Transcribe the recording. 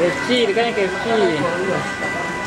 kecil kan Tak tahu.